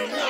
Everybody.